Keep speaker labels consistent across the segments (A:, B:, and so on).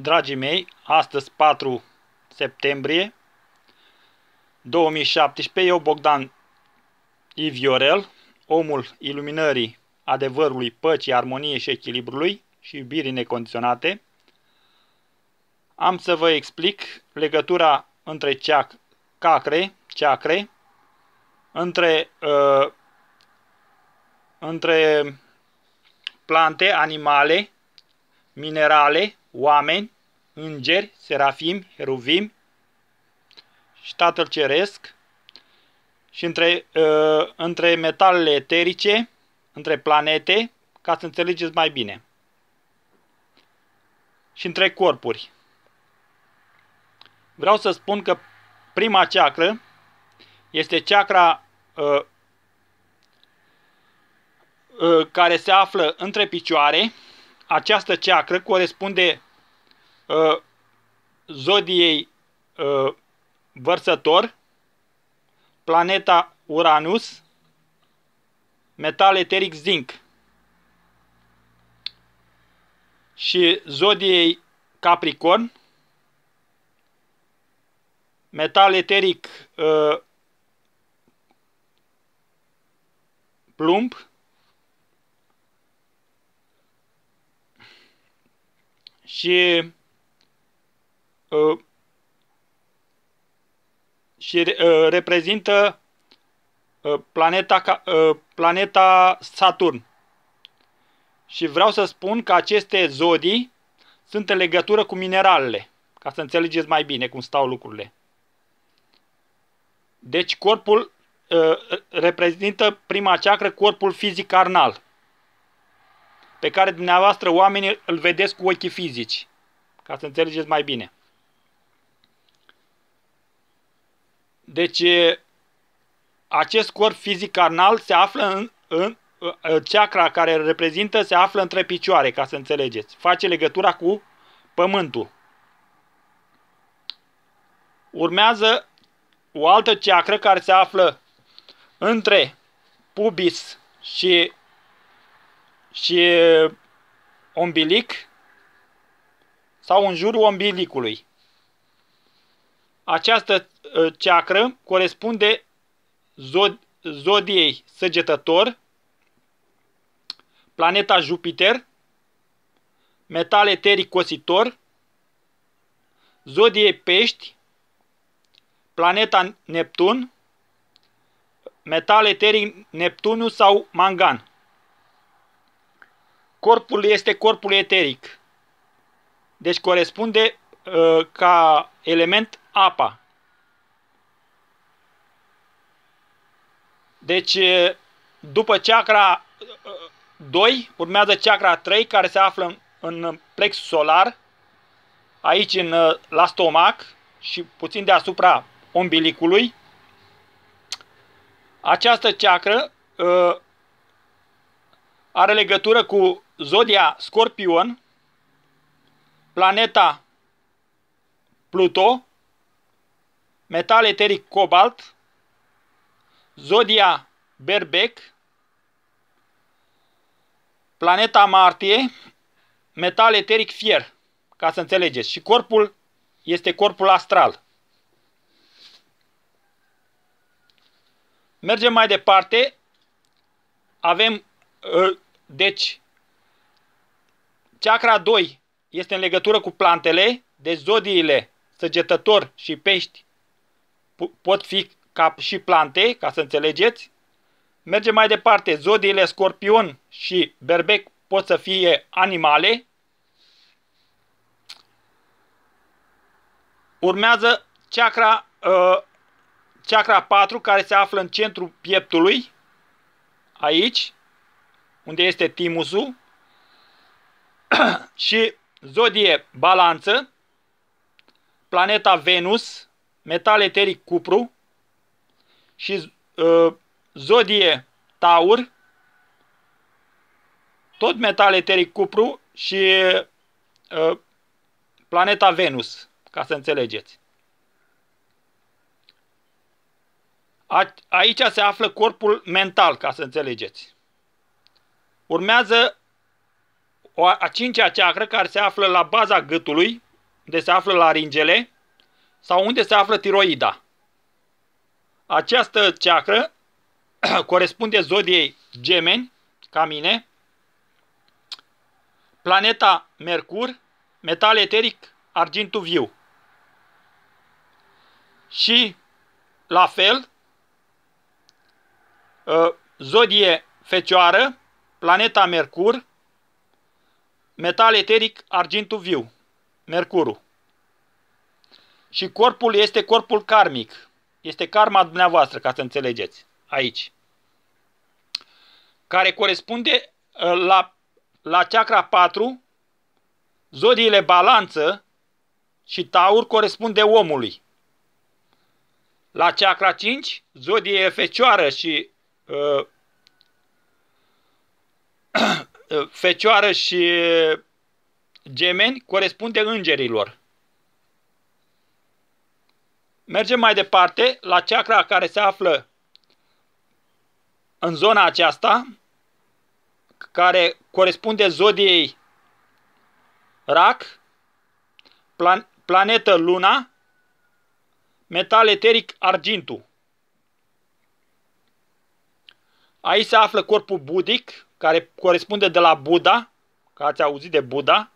A: Dragii mei, astăzi 4 septembrie 2017, eu Bogdan Iviorel, omul iluminării adevărului, păcii, armoniei și echilibrului și iubirii necondiționate, am să vă explic legătura între ceac, cacre, ceacre, între, uh, între plante, animale, minerale, oameni, îngeri, serafim, heruvim și Tatăl Ceresc și între, uh, între metalele eterice, între planete, ca să înțelegeți mai bine. Și între corpuri. Vreau să spun că prima ceacră este chakra uh, uh, care se află între picioare. Această ceacră corespunde uh, zodiei uh, vărsător, planeta Uranus, metal eteric zinc. Și zodiei Capricorn, metal eteric uh, plumb, și uh, și uh, reprezintă uh, planeta, uh, planeta Saturn. Și vreau să spun că aceste zodii sunt în legătură cu mineralele, ca să înțelegeți mai bine cum stau lucrurile. Deci corpul uh, reprezintă prima ceacră corpul fizic carnal, pe care dumneavoastră oamenii îl vedeți cu ochii fizici, ca să înțelegeți mai bine. Deci, acest corp fizic carnal se află în, în, în chakra care îl reprezintă se află între picioare, ca să înțelegeți. Face legătura cu pământul. Urmează o altă ceacră care se află între pubis și, și ombilic sau în jurul ombilicului. Această ă, ceacră corespunde zod, zodiei săgetător, planeta Jupiter, metal eteric cositor, zodiei pești, planeta Neptun, metal eteric Neptunus sau mangan. Corpul este corpul eteric. Deci corespunde uh, ca element apa. Deci, după chakra 2, urmează chakra 3, care se află în plexul solar, aici în, la stomac și puțin deasupra ombilicului. Această chakra uh, are legătură cu zodia Scorpion, planeta Pluto, metal eteric cobalt, zodia Berbec, planeta Martie, metal eteric fier, ca să înțelegeți. Și corpul este corpul astral. Mergem mai departe. Avem, ă, deci, chakra 2 este în legătură cu plantele, deci zodiile săgetător și pești pot fi ca și plante, ca să înțelegeți. Mergem mai departe, zodiile scorpion și berbec pot să fie animale. Urmează chakra, uh, chakra 4 care se află în centrul pieptului, aici, unde este timusul, și zodie balanță, planeta Venus, metal eteric cupru și uh, zodie Taur, tot metal eteric cupru și uh, planeta Venus, ca să înțelegeți. A, aici se află corpul mental, ca să înțelegeți. Urmează o, a cincea ceacră care se află la baza gâtului, unde se află laringele sau unde se află tiroida. Această ceacră corespunde zodiei gemeni, ca mine, planeta Mercur, metal eteric, argintul viu. Și, la fel, ă, zodie Fecioară, planeta Mercur, metal eteric, argintul viu, Mercurul. Și corpul este corpul karmic. Este karma dumneavoastră, ca să înțelegeți, aici. Care corespunde ă, la, la chakra 4, zodiile balanță și taur corespunde omului. La chakra 5, zodie fecioară și uh, fecioară și gemeni corespunde îngerilor. Mergem mai departe la chakra care se află în zona aceasta, care corespunde zodiei Rac, plan planetă Luna, metal eteric argintul. Aici se află corpul budic, care corespunde de la Buddha, că ați auzit de Buddha,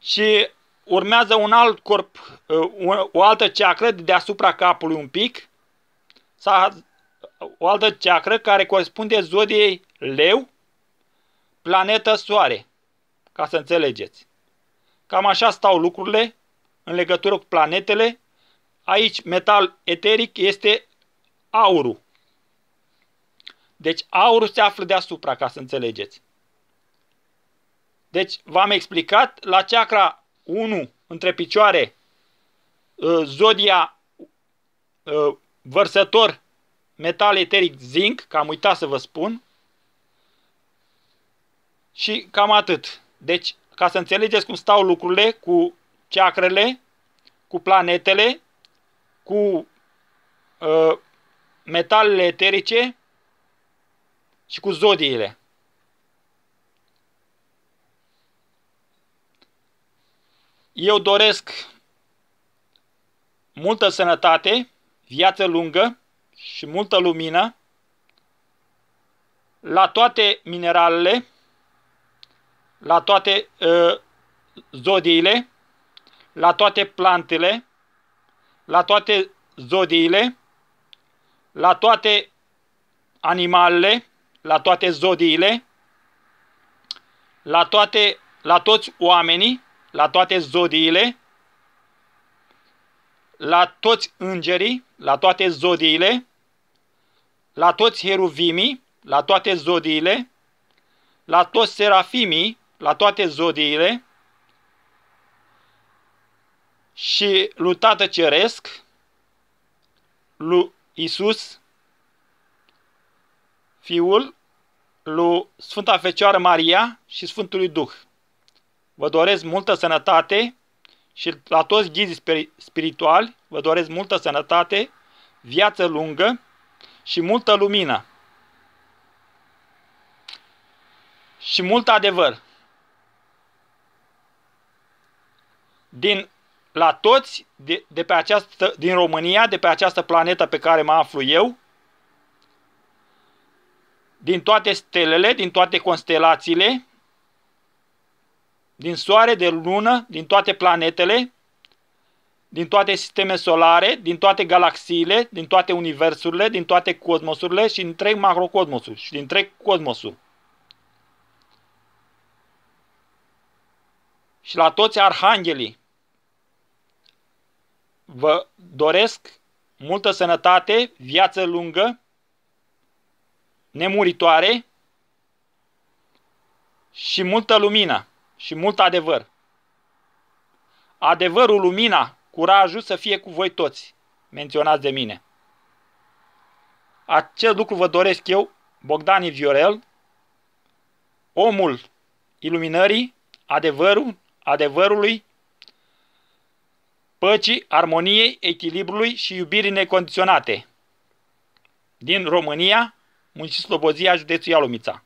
A: și urmează un alt corp, uh, o altă ceacră deasupra capului un pic, sau o altă ceacră care corespunde zodiei leu, planetă soare, ca să înțelegeți. Cam așa stau lucrurile în legătură cu planetele. Aici metal eteric este aurul. Deci aurul se află deasupra, ca să înțelegeți. Deci v-am explicat la chakra 1 între picioare uh, zodia uh, vărsător metal eteric zinc, că am uitat să vă spun. Și cam atât. Deci, ca să înțelegeți cum stau lucrurile cu ceacrele, cu planetele, cu uh, metalele eterice și cu zodiile. Eu doresc multă sănătate, viață lungă și multă lumină la toate mineralele, la toate uh, zodiile, la toate plantele, la toate zodiile, la toate animalele, la toate zodiile, la, toate, la toți oamenii, la toate zodiile, la toți îngerii, la toate zodiile, la toți heruvimii, la toate zodiile, la toți serafimii, la toate zodiile și lui Tată Ceresc, lui Isus, Fiul, lui Sfânta Fecioară Maria și Sfântului Duh. Vă doresc multă sănătate și la toți ghizii spirituali vă doresc multă sănătate, viață lungă și multă lumină. Și mult adevăr. Din la toți de, de pe această, din România, de pe această planetă pe care mă aflu eu, din toate stelele, din toate constelațiile, din soare, de lună, din toate planetele, din toate sisteme solare, din toate galaxiile, din toate universurile, din toate cosmosurile și din trei macrocosmosul și din trei cosmosul. Și la toți arhanghelii vă doresc multă sănătate, viață lungă, nemuritoare și multă lumină și mult adevăr. Adevărul, lumina, curajul să fie cu voi toți, menționați de mine. Acest lucru vă doresc eu, Bogdan Viorel, omul iluminării, adevărul, adevărului, păcii, armoniei, echilibrului și iubirii necondiționate. Din România, municipiul Slobozia, județul Ialumița.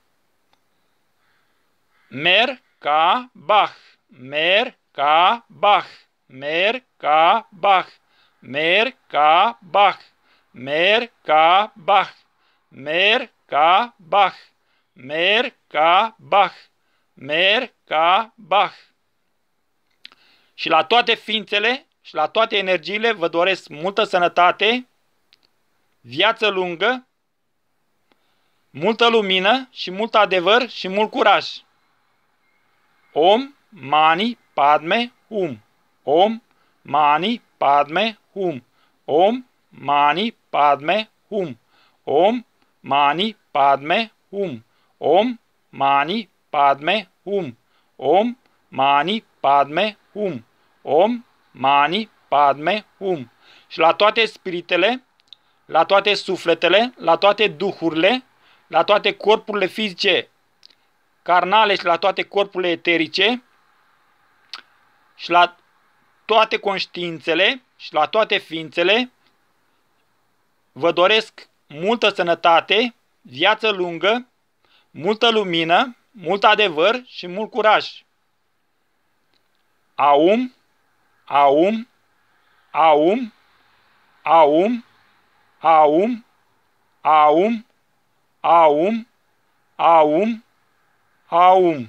A: Mer ca Bach, mer ca Bach, mer ca Bach, mer ca Bach, mer ca Bach, mer ca Bach, mer ca Bach, mer ca Bach. Și la toate ființele și la toate energiile vă doresc multă sănătate, viață lungă multă lumină și mult adevăr și mult curaj. Om Mani Padme Hum. Om Mani Padme Hum. Om Mani Padme Hum. Om Mani Padme Hum. Om Mani Padme Hum. Om Mani Padme Hum. Om Mani Padme Hum. Și la toate spiritele, la toate sufletele, la toate duhurile, la toate corpurile fizice carnale și la toate corpurile eterice și la toate conștiințele și la toate ființele vă doresc multă sănătate, viață lungă, multă lumină, mult adevăr și mult curaj. Aum, aum, aum, aum, aum, aum, aum, aum, aum.